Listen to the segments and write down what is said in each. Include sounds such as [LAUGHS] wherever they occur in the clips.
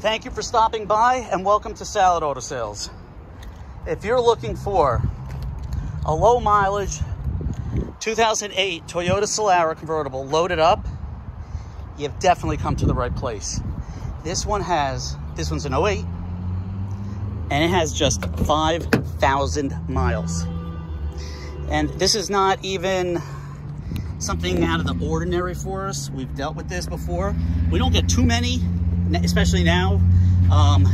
Thank you for stopping by and welcome to Salit Auto Sales. If you're looking for a low mileage 2008 Toyota Solara convertible loaded up, you've definitely come to the right place. This one has, this one's an 08, and it has just 5,000 miles. And this is not even something out of the ordinary for us. We've dealt with this before. We don't get too many, especially now. Um,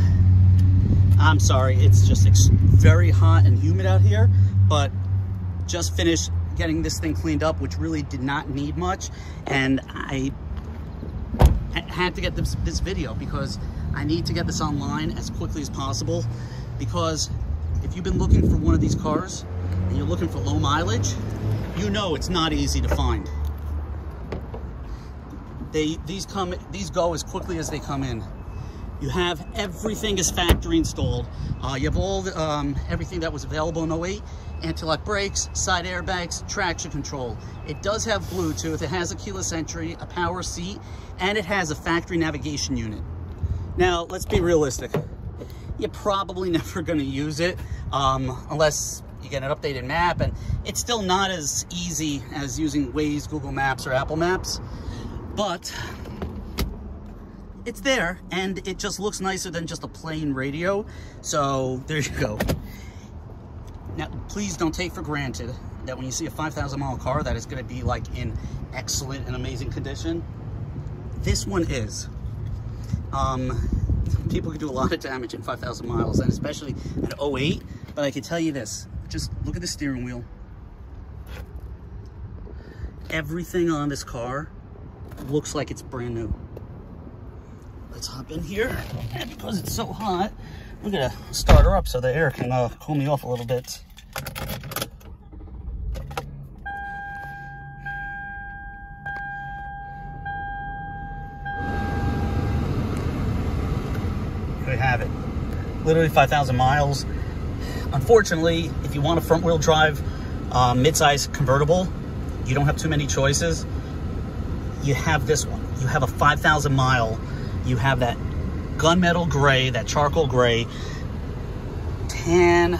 I'm sorry, it's just very hot and humid out here, but just finished getting this thing cleaned up, which really did not need much. And I had to get this, this video because I need to get this online as quickly as possible because if you've been looking for one of these cars and you're looking for low mileage, you know it's not easy to find. They these come these go as quickly as they come in. You have everything is factory installed. Uh, you have all the, um, everything that was available in 08, anti-lock brakes, side airbags, traction control. It does have Bluetooth, it has a keyless entry, a power seat, and it has a factory navigation unit. Now, let's be realistic. You're probably [LAUGHS] never gonna use it um, unless you get an updated map, and it's still not as easy as using Waze, Google Maps, or Apple Maps, but it's there and it just looks nicer than just a plain radio. So there you go. Now, please don't take for granted that when you see a 5,000 mile car that is gonna be like in excellent and amazing condition. This one is. Um, people can do a lot of damage in 5,000 miles and especially an 08, but I can tell you this, just look at the steering wheel. Everything on this car looks like it's brand new let's hop in here. And because it's so hot, I'm gonna start her up so the air can uh, cool me off a little bit. Here we have it. Literally 5,000 miles. Unfortunately, if you want a front wheel drive uh, mid-size convertible, you don't have too many choices. You have this one. You have a 5,000 mile you have that gunmetal gray, that charcoal gray, tan,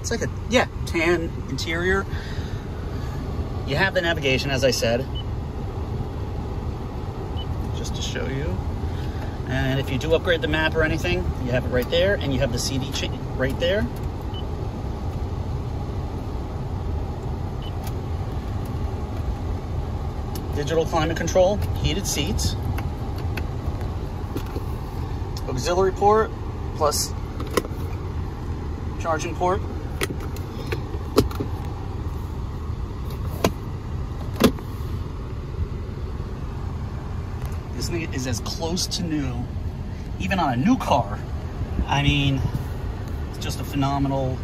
it's like a, yeah, tan interior. You have the navigation, as I said, just to show you. And if you do upgrade the map or anything, you have it right there, and you have the CD right there. Digital climate control, heated seats auxiliary port plus charging port. This thing is as close to new, even on a new car. I mean, it's just a phenomenal,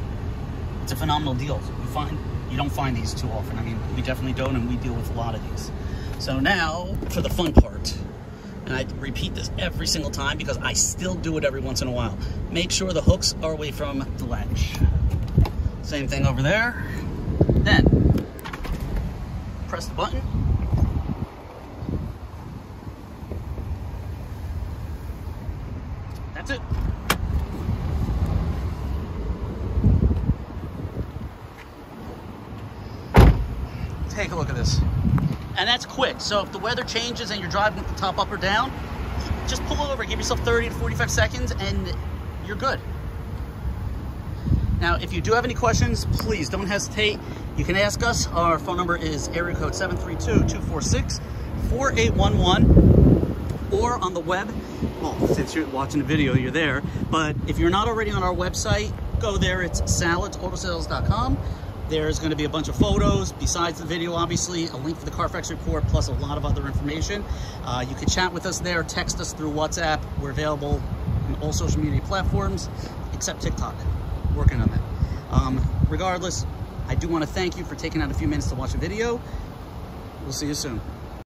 it's a phenomenal deal. We find, you don't find these too often. I mean, we definitely don't, and we deal with a lot of these. So now, for the fun part. And I repeat this every single time because I still do it every once in a while. Make sure the hooks are away from the latch. Same thing over there. Then, press the button. That's it. Take a look at this and that's quick. So if the weather changes and you're driving the top up or down, just pull over, give yourself 30 to 45 seconds, and you're good. Now, if you do have any questions, please don't hesitate. You can ask us. Our phone number is area code 732-246-4811 or on the web. Well, since you're watching the video, you're there. But if you're not already on our website, go there. It's salitautosales.com. There's going to be a bunch of photos besides the video, obviously, a link for the Carfax report, plus a lot of other information. Uh, you can chat with us there, text us through WhatsApp. We're available on all social media platforms, except TikTok. Working on that. Um, regardless, I do want to thank you for taking out a few minutes to watch a video. We'll see you soon.